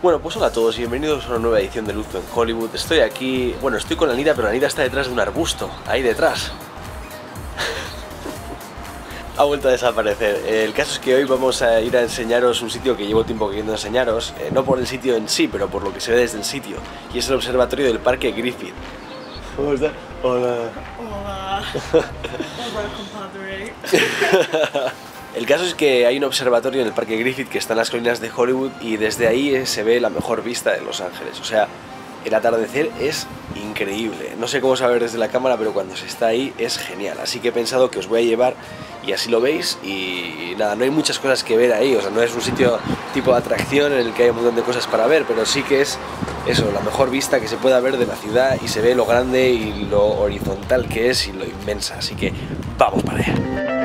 Bueno, pues hola a todos y bienvenidos a una nueva edición de Luz en Hollywood. Estoy aquí, bueno, estoy con Anita, pero Anita está detrás de un arbusto, ahí detrás. ha vuelto a desaparecer. El caso es que hoy vamos a ir a enseñaros un sitio que llevo tiempo queriendo enseñaros, eh, no por el sitio en sí, pero por lo que se ve desde el sitio, y es el observatorio del Parque Griffith. ¿Cómo está? Hola. Hola. Hola, compadre. El caso es que hay un observatorio en el Parque Griffith que está en las colinas de Hollywood y desde ahí eh, se ve la mejor vista de Los Ángeles. O sea, el atardecer es increíble. No sé cómo saber desde la cámara, pero cuando se está ahí es genial. Así que he pensado que os voy a llevar y así lo veis. Y nada, no hay muchas cosas que ver ahí. O sea, no es un sitio tipo de atracción en el que hay un montón de cosas para ver, pero sí que es eso, la mejor vista que se pueda ver de la ciudad y se ve lo grande y lo horizontal que es y lo inmensa. Así que vamos para allá.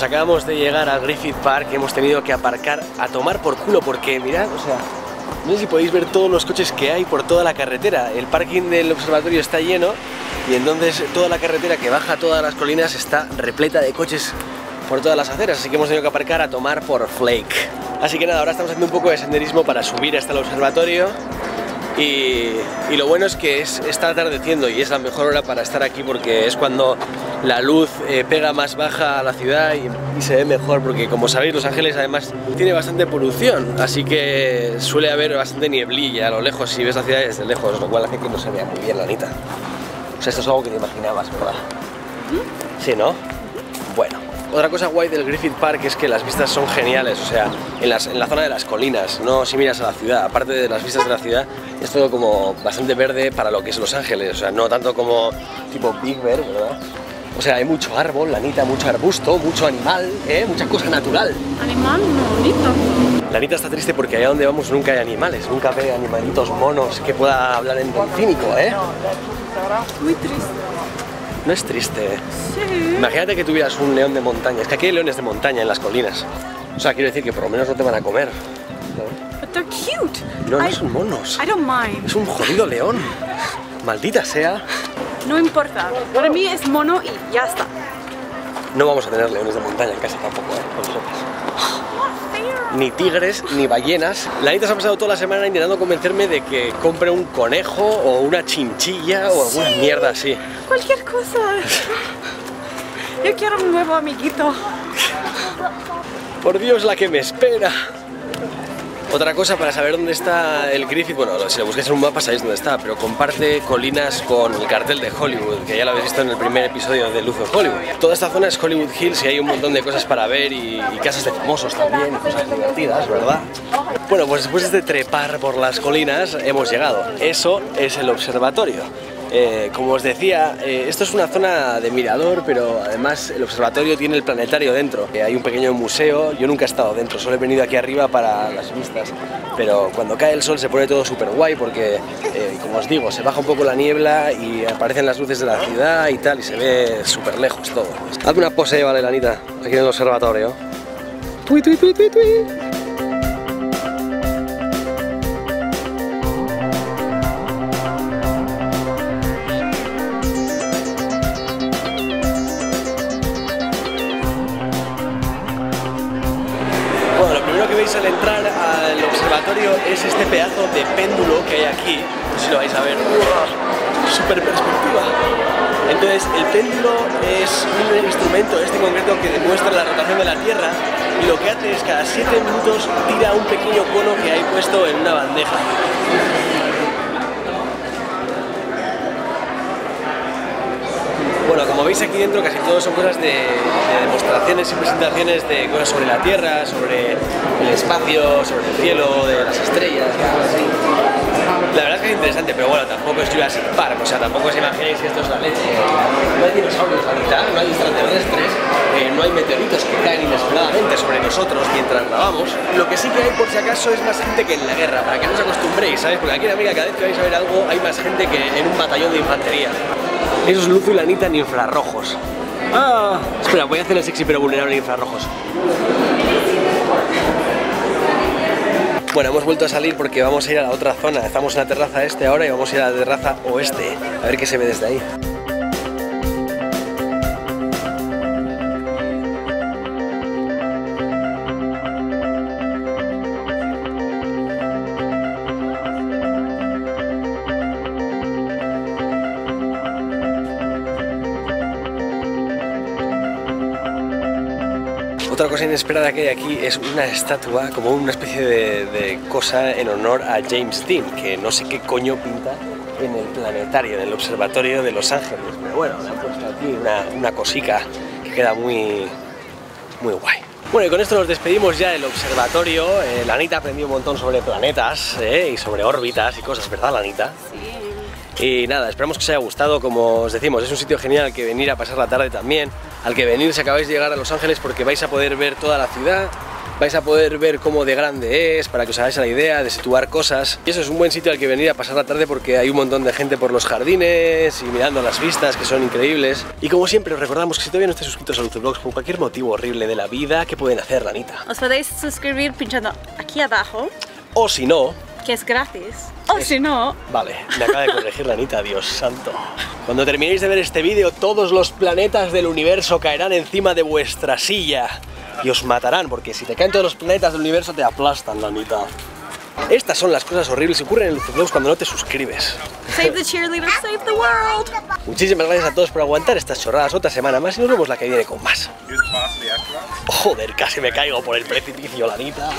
Pues acabamos de llegar al Griffith Park, hemos tenido que aparcar a tomar por culo porque mirad, o sea, no sé si podéis ver todos los coches que hay por toda la carretera. El parking del observatorio está lleno y entonces toda la carretera que baja todas las colinas está repleta de coches por todas las aceras, así que hemos tenido que aparcar a tomar por Flake. Así que nada, ahora estamos haciendo un poco de senderismo para subir hasta el observatorio y, y lo bueno es que es, está atardeciendo y es la mejor hora para estar aquí porque es cuando la luz eh, pega más baja a la ciudad y, y se ve mejor porque como sabéis Los Ángeles además tiene bastante polución así que suele haber bastante nieblilla a lo lejos si ves la ciudad desde lejos lo cual hace que no se vea muy bien la anita o sea esto es algo que te imaginabas ¿verdad? Sí, ¿no? Otra cosa guay del Griffith Park es que las vistas son geniales, o sea, en, las- en la zona de las colinas, no si miras a la ciudad, aparte de las vistas de la ciudad, es todo como bastante verde para lo que es Los Ángeles, o sea, no tanto como tipo Big Bear, ¿verdad? O sea, hay mucho árbol, lanita, mucho arbusto, mucho animal, ¿eh? mucha cosa natural. Animal no, ni tanto. La Anita está triste porque allá donde vamos nunca hay animales, nunca ve animalitos monos que pueda hablar en delfínico, ¿eh? Muy triste. No es triste. Sí. Imagínate que tuvieras un león de montaña, es que aquí hay leones de montaña en las colinas. O sea, quiero decir que por lo menos no te van a comer. But they're cute. No, no I, son monos. I don't mind. Es un jodido león. Maldita sea. No importa. Para mí es mono y ya está. No vamos a tener leones de montaña en casa tampoco, ¿eh? Con. Ni tigres, ni ballenas. La Anita se ha pasado toda la semana intentando convencerme de que compre un conejo o una chinchilla o alguna Sí. mierda así. Cualquier cosa. Yo quiero un nuevo amiguito. Por Dios, la que me espera. Otra cosa para saber dónde está el Griffith, bueno, si lo buscáis en un mapa sabéis dónde está, pero comparte colinas con el cartel de Hollywood, que ya lo habéis visto en el primer episodio de Luz en Hollywood. Toda esta zona es Hollywood Hills y hay un montón de cosas para ver y, y casas de famosos también, cosas divertidas, ¿verdad? Bueno, pues después de trepar por las colinas hemos llegado. Eso es el observatorio. Eh, como os decía, eh, esto es una zona de mirador, pero además el observatorio tiene el planetario dentro. Eh, hay un pequeño museo, yo nunca he estado dentro, solo he venido aquí arriba para las vistas. Pero cuando cae el sol se pone todo súper guay porque, eh, como os digo, se baja un poco la niebla y aparecen las luces de la ciudad y tal, y se ve súper lejos todo. Hazme una pose, vale, Lanita, aquí en el observatorio. Tui, tui, tui, tui, tui. Al entrar al observatorio es este pedazo de péndulo que hay aquí. Si lo vais a ver. Super perspectiva. Entonces, el péndulo es un instrumento, este concreto, que demuestra la rotación de la Tierra y lo que hace es cada 7 minutos tira un pequeño cono que hay puesto en una bandeja. Como veis aquí dentro casi todo son cosas de, de demostraciones y presentaciones de cosas sobre la Tierra, sobre el espacio, sobre el cielo, de las estrellas. La verdad es que es interesante, pero bueno, tampoco es Jurassic Park, o sea, tampoco os imaginéis que esto es la leche. No hay dinosaurios ahorita, no hay extraterrestres, eh, no hay meteoritos que caen inesperadamente sobre nosotros mientras grabamos. Lo que sí que hay, por si acaso, es más gente que en la guerra, para que no os acostumbréis, ¿sabes? Porque aquí en América cada vez que vais a ver algo hay más gente que en un batallón de infantería. Eso es Luzu y Lanita en infrarrojos. Ah, espera, voy a hacer el sexy pero vulnerable en infrarrojos. Bueno, hemos vuelto a salir porque vamos a ir a la otra zona. Estamos en la terraza este ahora y vamos a ir a la terraza oeste. A ver qué se ve desde ahí. Otra cosa inesperada que hay aquí es una estatua, como una especie de, de cosa en honor a James Dean, que no sé qué coño pinta en el planetario, en el observatorio de Los Ángeles. Pero bueno, le han puesto aquí una, una cosica que queda muy, muy guay. Bueno, y con esto nos despedimos ya del observatorio. Eh, la Anita aprendió un montón sobre planetas eh, y sobre órbitas y cosas, ¿verdad, la Anita? Sí. Y nada, esperamos que os haya gustado, como os decimos, es un sitio genial al que venir a pasar la tarde también, al que venir si acabáis de llegar a Los Ángeles porque vais a poder ver toda la ciudad, vais a poder ver cómo de grande es, para que os hagáis la idea de situar cosas. Y eso es un buen sitio al que venir a pasar la tarde porque hay un montón de gente por los jardines y mirando las vistas que son increíbles. Y como siempre os recordamos que si todavía no estáis suscritos a Luce Vlogs por cualquier motivo horrible de la vida, ¿qué pueden hacer, Lanita? Os podéis suscribir pinchando aquí abajo, O si no, que es gratis. O si no, Vale, me acaba de corregir la Anita, Dios santo. Cuando terminéis de ver este vídeo, todos los planetas del universo caerán encima de vuestra silla y os matarán, porque si te caen todos los planetas del universo te aplastan, la Anita. Estas son las cosas horribles que ocurren en Luciflows cuando no te suscribes. save the cheerleaders, save the world. Muchísimas gracias a todos por aguantar estas chorradas otra semana más y nos vemos la que viene con más. Joder, casi me caigo por el precipicio, la Anita.